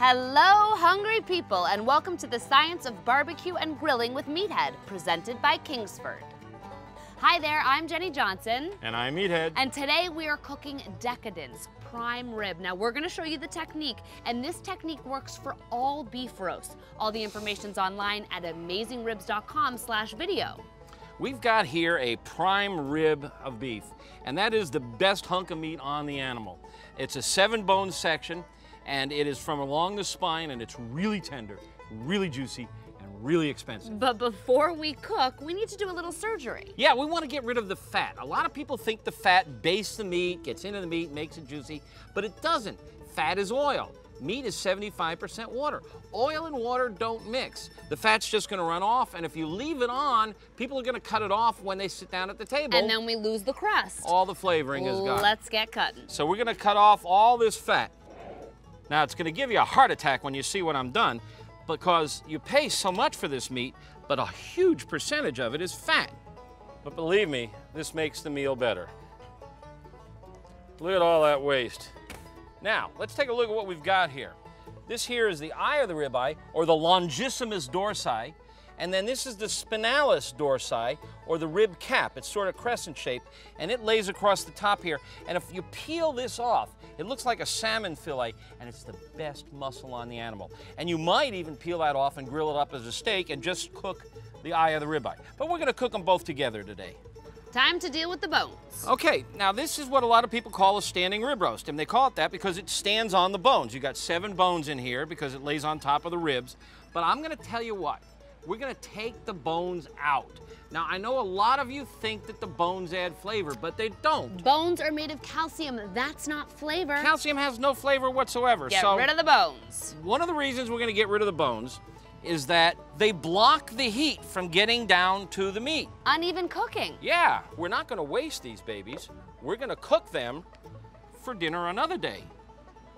Hello, hungry people, and welcome to the Science of Barbecue and Grilling with Meathead, presented by Kingsford. Hi there, I'm Jenny Johnson. And I'm Meathead. And today we are cooking Decadence prime rib. Now we're gonna show you the technique, and this technique works for all beef roasts. All the information's online at amazingribs.com slash video. We've got here a prime rib of beef, and that is the best hunk of meat on the animal. It's a seven bone section, and it is from along the spine, and it's really tender, really juicy, and really expensive. But before we cook, we need to do a little surgery. Yeah, we want to get rid of the fat. A lot of people think the fat bastes the meat, gets into the meat, makes it juicy, but it doesn't. Fat is oil. Meat is 75% water. Oil and water don't mix. The fat's just going to run off, and if you leave it on, people are going to cut it off when they sit down at the table. And then we lose the crust. All the flavoring is gone. Let's get cutting. So we're going to cut off all this fat. Now, it's going to give you a heart attack when you see what I'm done because you pay so much for this meat, but a huge percentage of it is fat. But believe me, this makes the meal better. Look at all that waste. Now, let's take a look at what we've got here. This here is the eye of the ribeye, or the longissimus dorsi, and then this is the spinalis dorsi, or the rib cap. It's sort of crescent shaped, and it lays across the top here. And if you peel this off, it looks like a salmon fillet, and it's the best muscle on the animal. And you might even peel that off and grill it up as a steak and just cook the eye of the ribeye. But we're gonna cook them both together today. Time to deal with the bones. Okay, now this is what a lot of people call a standing rib roast, and they call it that because it stands on the bones. You got seven bones in here because it lays on top of the ribs. But I'm gonna tell you what, we're gonna take the bones out. Now, I know a lot of you think that the bones add flavor, but they don't. Bones are made of calcium. That's not flavor. Calcium has no flavor whatsoever. Get so rid of the bones. One of the reasons we're gonna get rid of the bones is that they block the heat from getting down to the meat. Uneven cooking. Yeah, we're not gonna waste these babies. We're gonna cook them for dinner another day.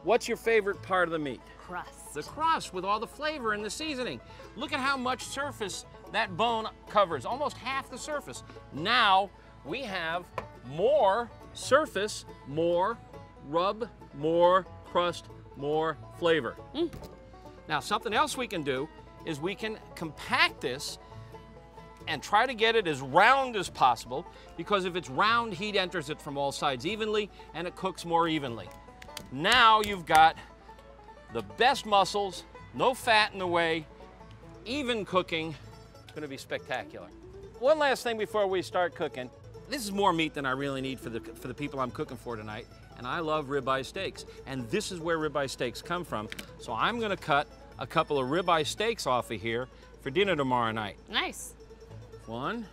What's your favorite part of the meat? Crust. The crust with all the flavor and the seasoning. Look at how much surface that bone covers, almost half the surface. Now we have more surface, more rub, more crust, more flavor. Mm. Now something else we can do is we can compact this and try to get it as round as possible because if it's round, heat enters it from all sides evenly and it cooks more evenly. Now you've got the best muscles, no fat in the way, even cooking. It's gonna be spectacular. One last thing before we start cooking. This is more meat than I really need for the, for the people I'm cooking for tonight, and I love ribeye steaks. And this is where ribeye steaks come from. So I'm gonna cut a couple of ribeye steaks off of here for dinner tomorrow night. Nice. One,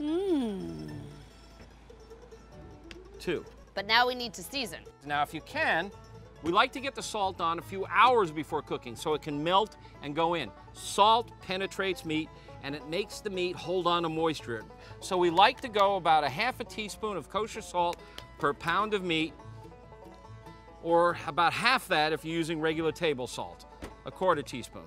Mmm. two. But now we need to season. Now, if you can, we like to get the salt on a few hours before cooking so it can melt and go in. Salt penetrates meat and it makes the meat hold on to moisture. So we like to go about a half a teaspoon of kosher salt per pound of meat or about half that if you're using regular table salt, a quarter teaspoon.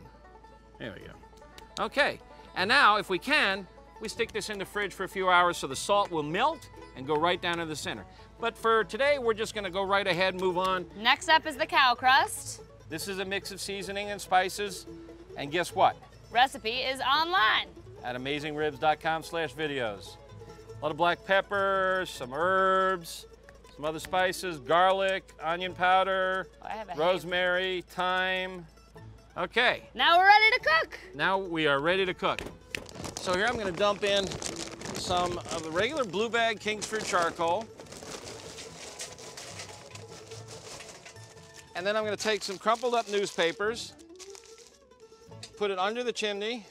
There we go. Okay, and now if we can, we stick this in the fridge for a few hours so the salt will melt and go right down to the center. But for today, we're just gonna go right ahead and move on. Next up is the cow crust. This is a mix of seasoning and spices, and guess what? Recipe is online. At amazingribs.com slash videos. A lot of black pepper, some herbs, some other spices, garlic, onion powder, Oh, rosemary, thyme. Okay, Now we're ready to cook. now we are ready to cook. So here I'm gonna dump in some of the regular blue bag Kingsford charcoal. And then I'm gonna take some crumpled up newspapers, put it under the chimney,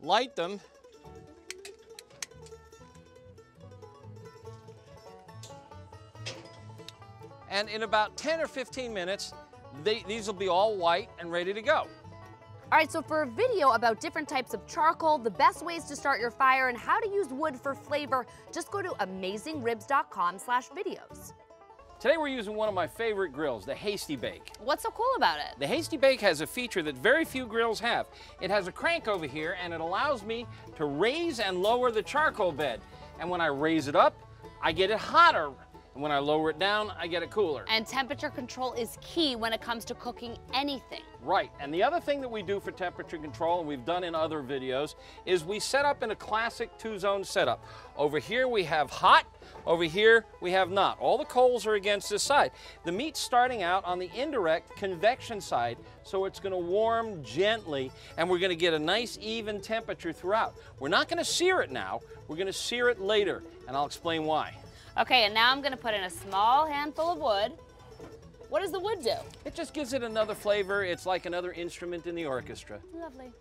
light them, and in about 10 or 15 minutes, they, these will be all white and ready to go. All right, so for a video about different types of charcoal, the best ways to start your fire, and how to use wood for flavor, just go to amazingribs.com slash videos. Today we're using one of my favorite grills, the Hasty Bake. What's so cool about it? The Hasty Bake has a feature that very few grills have. It has a crank over here and it allows me to raise and lower the charcoal bed. And when I raise it up, I get it hotter. And when I lower it down, I get it cooler. And temperature control is key when it comes to cooking anything. Right, and the other thing that we do for temperature control, and we've done in other videos, is we set up in a classic two-zone setup. Over here we have hot, over here we have not. All the coals are against this side. The meat's starting out on the indirect convection side, so it's gonna warm gently, and we're gonna get a nice even temperature throughout. We're not gonna sear it now, we're gonna sear it later, and I'll explain why. Okay, and now I'm gonna put in a small handful of wood. What does the wood do? It just gives it another flavor. It's like another instrument in the orchestra. Lovely.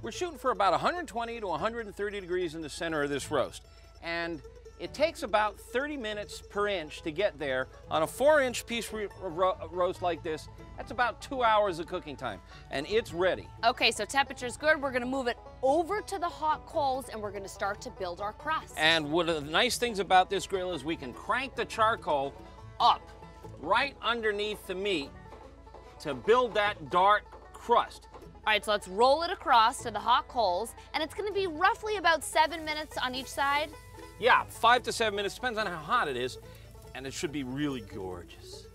We're shooting for about 120 to 130 degrees in the center of this roast. And it takes about 30 minutes per inch to get there. On a four inch piece ro roast like this, that's about two hours of cooking time. And it's ready. Okay, so temperature's good. We're gonna move it over to the hot coals and we're gonna start to build our crust. And one of the nice things about this grill is we can crank the charcoal up right underneath the meat to build that dark crust. All right, so let's roll it across to the hot coals, and it's gonna be roughly about seven minutes on each side. Yeah, five to seven minutes, depends on how hot it is, and it should be really gorgeous.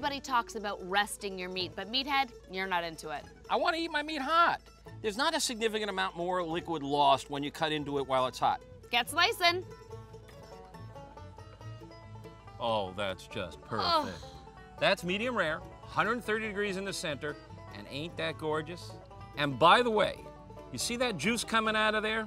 Everybody talks about resting your meat, but Meathead, you're not into it. I want to eat my meat hot. There's not a significant amount more liquid lost when you cut into it while it's hot. Get slicing. Oh, that's just perfect. Oh. That's medium rare, 130 degrees in the center, and ain't that gorgeous? And by the way, you see that juice coming out of there?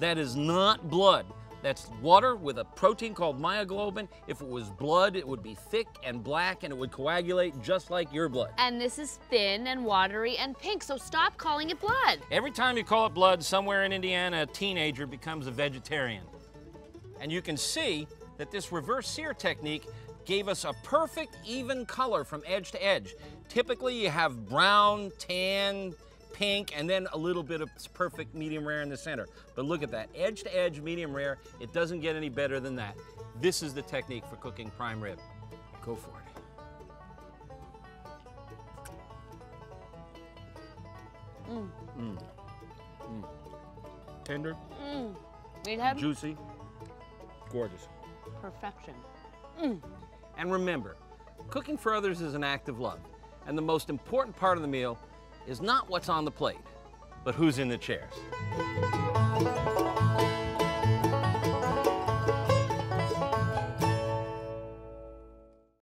That is not blood. That's water with a protein called myoglobin. If it was blood, it would be thick and black and it would coagulate just like your blood. And this is thin and watery and pink, so stop calling it blood. Every time you call it blood, somewhere in Indiana, a teenager becomes a vegetarian. And you can see that this reverse sear technique gave us a perfect even color from edge to edge. Typically you have brown, tan, pink, and then a little bit of perfect medium rare in the center. But look at that, edge to edge, medium rare, it doesn't get any better than that. This is the technique for cooking prime rib. Go for it. Mm. Mm. Mm. Tender. Mm. Juicy. Gorgeous. Perfection. Mm. And remember, cooking for others is an act of love. And the most important part of the meal is not what's on the plate, but who's in the chairs.